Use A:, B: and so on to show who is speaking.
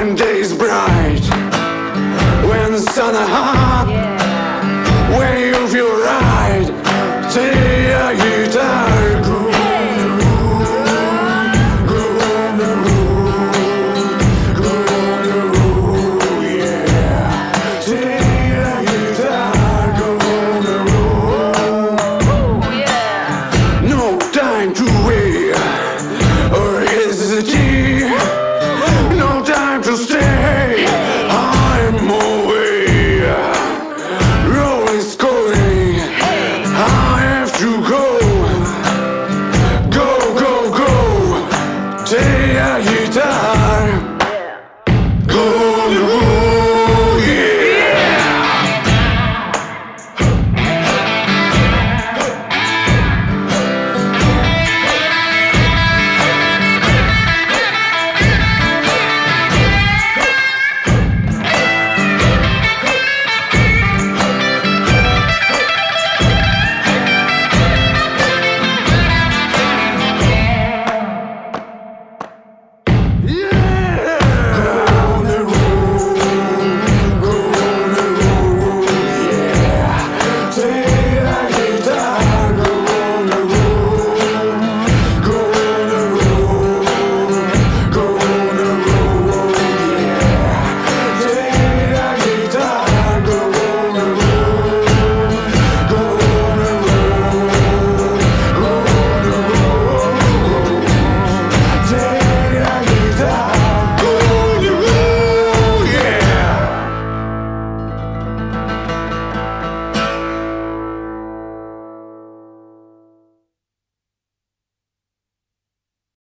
A: When day's bright, when the sun is hot, yeah. when you feel right, take you die. To go. Go, go, go. Take a guitar.